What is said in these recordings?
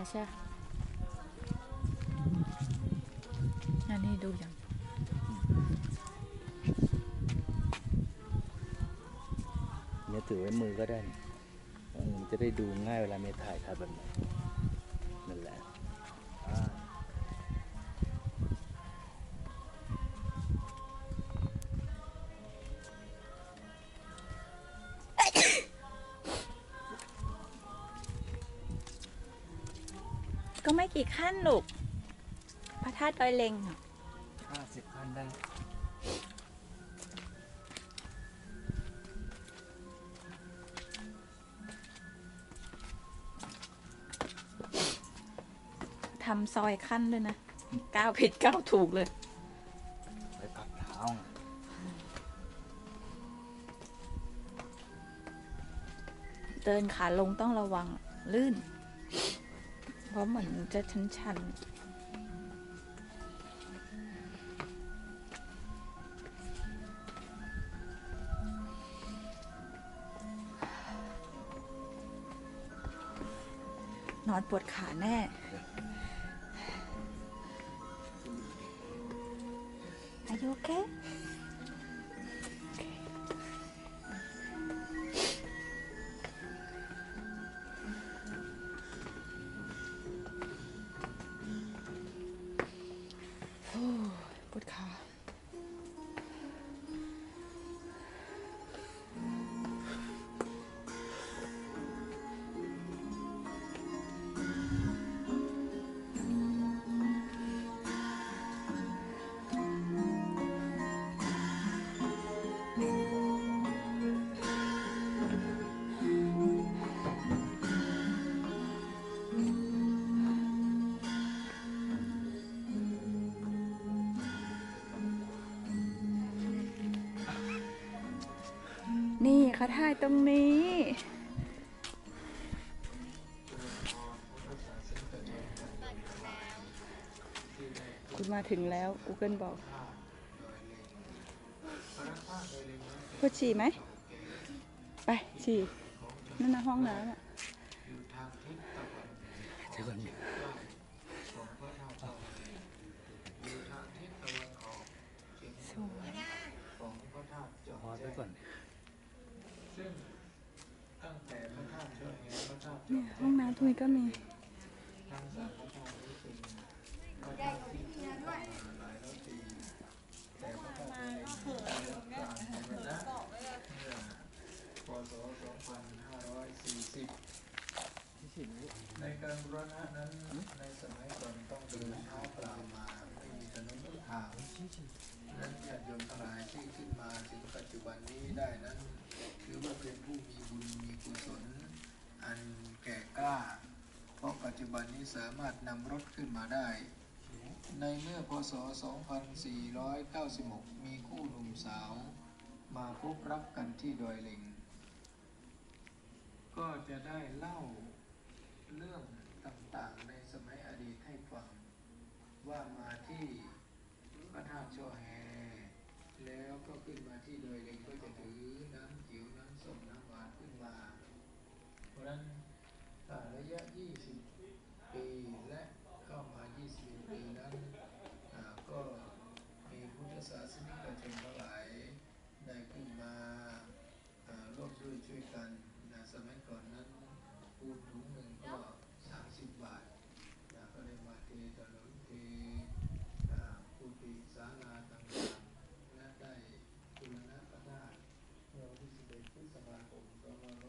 แล้วใช่ไหมอันนี้ดูอย่างเนี่ยถือไว้มือก็ได้ มันจะได้ดูง่ายเวลาเมถ่ายถ่ายแบบไหนนั่ ก็ไม่กี่ขั้นลูกพระธาตุดอยเล็งอะห้าสิบขั้นได้ทำซอยขั้นด้วยนะก้าวผิดก้าวถูกเลย ไปพักเท้าไงเดินขาลงต้องระวังลื่น เพราะเหมือนจะชันๆนอนปวดขาแน่ Are you okay? ปวดขา เขาถ่ายตรงนี้ คุณมาถึงแล้ว Google บอกพูดฉี่ไหม ไปฉี่นั่นนะห้องน้ำอะเดี๋ยวก่อนดิ สวย พอดไว้ก่อน เนี่ยห้องน้ำตรงนี้ ก็มี ในการบูรณะนั้น ในสมัยก่อนต้องเดินเท้าเปล่ามาไม่มีถนนลูกทางนั้นญาติโยมทั้งหลายที่ขึ้นมาถึงปัจจุบันนี้ได้นั้นถือว่าเป็นผู้มีบุญมีกุศล อันแก่กล้า บันนี้สามารถนำรถขึ้นมาได้ ในเมื่อพศ 2496 มีคู่หนุ่มสาว มาพบรักกันที่ดอยเล็ง ก็จะได้เล่าเรื่องต่างๆในสมัยอดีตให้ฟัง ว่ามาที่พระธาตุช่อแฮแล้วก็ขึ้นมาที่ดอยเล็งก็จะถือน้ำเขียวน้ำส้มน้ำหวานขึ้นมา เพราะฉะนั้นระยะ ศาสนิกชนทั้งหลายได้ขึ้นมาร่วมด้วยช่วยกันนะสมัยก่อนนั้นปูนถุงหนึ่งก็ 30 บาทนะก็ได้มาเทถนนเทอ่ากุฏิศาลาต่างๆและได้บูรณะพระธาตุเมื่อวันที่11พฤษภาคม2540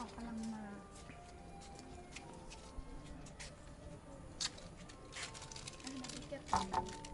อกกำลังมา อันนี้เก็บ